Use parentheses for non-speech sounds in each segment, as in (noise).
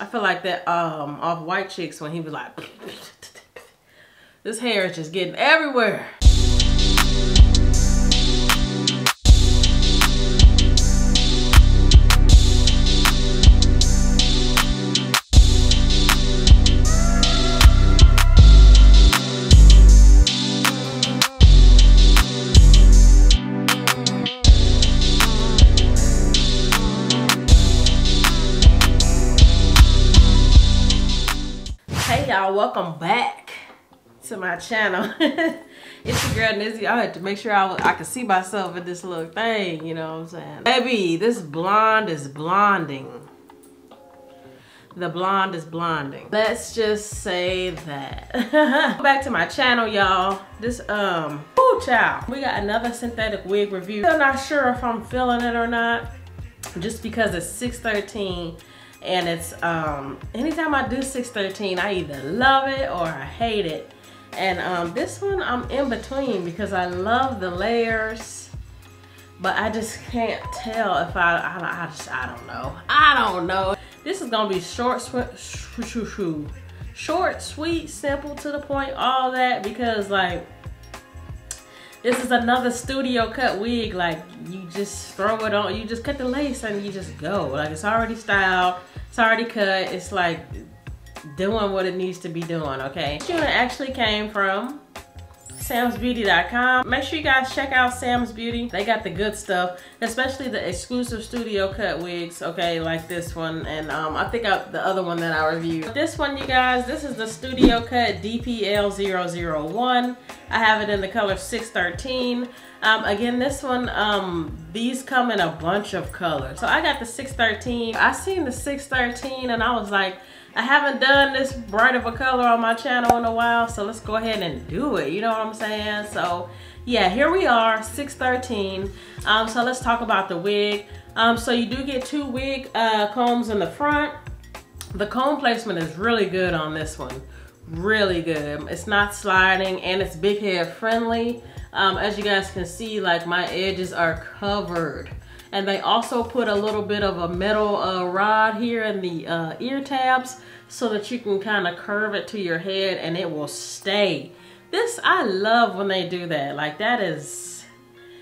I feel like that um off white chicks when he was like (laughs) this hair is just getting everywhere. Y'all, welcome back to my channel. (laughs) it's your girl Nizzy. I had to make sure I, I could see myself in this little thing, you know what I'm saying? Baby, this blonde is blonding. The blonde is blonding. Let's just say that. (laughs) back to my channel, y'all. This, um, ooh, child. We got another synthetic wig review. Still not sure if I'm feeling it or not. Just because it's 613 and it's um anytime I do 613 I either love it or I hate it. And um this one I'm in between because I love the layers but I just can't tell if I I, I just I don't know. I don't know. This is gonna be short short sweet simple to the point all that because like this is another studio cut wig. Like you just throw it on, you just cut the lace and you just go. Like it's already styled, it's already cut. It's like doing what it needs to be doing, okay? Unit actually came from samsbeauty.com. Make sure you guys check out Sam's Beauty. They got the good stuff, especially the exclusive studio cut wigs, okay, like this one. And um, I think I, the other one that I reviewed. This one, you guys, this is the studio cut DPL001. I have it in the color 613. Um, again, this one, um, these come in a bunch of colors. So I got the 613. I seen the 613 and I was like, I haven't done this bright of a color on my channel in a while, so let's go ahead and do it. You know what I'm saying? So yeah, here we are, 613. Um, so let's talk about the wig. Um, so you do get two wig uh, combs in the front. The comb placement is really good on this one. Really good. It's not sliding and it's big hair friendly. Um, as you guys can see, like my edges are covered and they also put a little bit of a metal uh, rod here in the uh, ear tabs so that you can kind of curve it to your head and it will stay. This, I love when they do that. Like that is,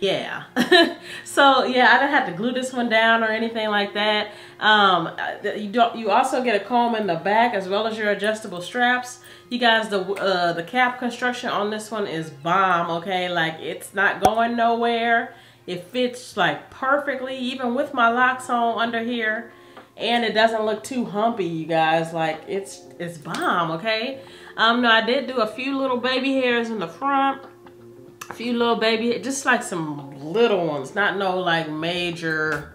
yeah. (laughs) so yeah, I didn't have to glue this one down or anything like that. Um, you, don't, you also get a comb in the back as well as your adjustable straps. You guys, the uh, the cap construction on this one is bomb, okay? Like it's not going nowhere. It fits like perfectly, even with my locks on under here. And it doesn't look too humpy, you guys. Like, it's it's bomb, okay? Um, no, I did do a few little baby hairs in the front. A few little baby, just like some little ones. Not no, like, major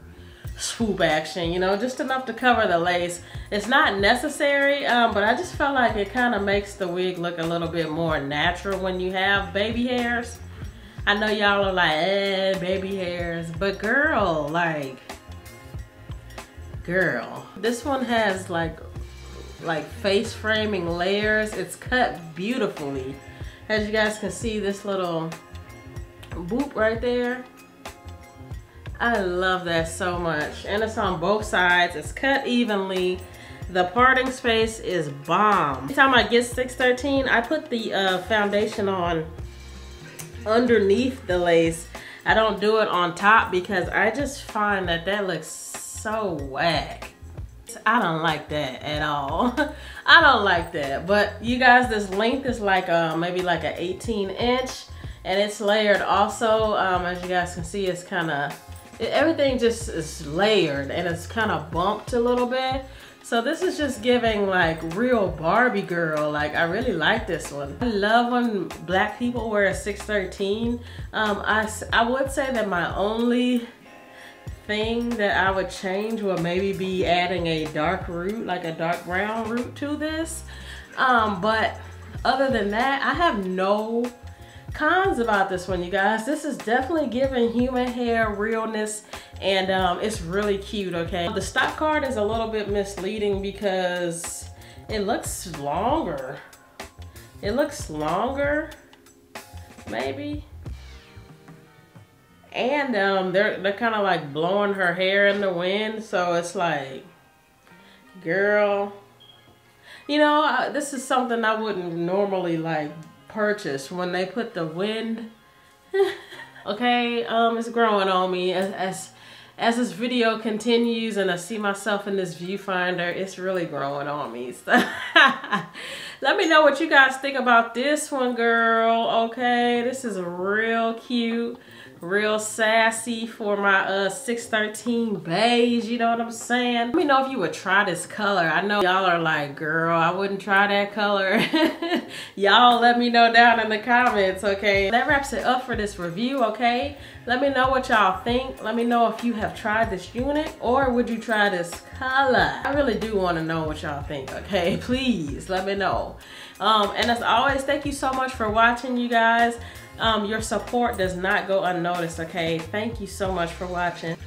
swoop action, you know, just enough to cover the lace. It's not necessary, um, but I just felt like it kind of makes the wig look a little bit more natural when you have baby hairs. I know y'all are like, eh, baby hairs, but girl, like, girl. This one has like, like face framing layers. It's cut beautifully. As you guys can see, this little boop right there. I love that so much. And it's on both sides. It's cut evenly. The parting space is bomb. Every time I get 613, I put the uh, foundation on underneath the lace. I don't do it on top because I just find that that looks so whack. I don't like that at all. (laughs) I don't like that. But you guys, this length is like a, maybe like an 18 inch and it's layered also. Um, as you guys can see, it's kind of, everything just is layered and it's kind of bumped a little bit. So this is just giving like real Barbie girl. Like I really like this one. I love when black people wear a 613. Um, I, I would say that my only thing that I would change would maybe be adding a dark root, like a dark brown root to this. Um, but other than that, I have no cons about this one, you guys. This is definitely giving human hair realness and um, it's really cute, okay? The stock card is a little bit misleading because it looks longer. It looks longer, maybe. And um, they're, they're kind of like blowing her hair in the wind, so it's like, girl. You know, I, this is something I wouldn't normally like purchase when they put the wind. (laughs) okay, um, it's growing on me as, as as this video continues and I see myself in this viewfinder, it's really growing on me. So (laughs) let me know what you guys think about this one, girl. Okay, this is real cute real sassy for my uh 613 beige you know what i'm saying? Let me know if you would try this color. I know y'all are like girl i wouldn't try that color. (laughs) Y'all let me know down in the comments okay? That wraps it up for this review okay? Let me know what y'all think. Let me know if you have tried this unit or would you try this color. I really do want to know what y'all think okay? (laughs) Please let me know. Um and as always thank you so much for watching you guys um, your support does not go unnoticed, okay? Thank you so much for watching.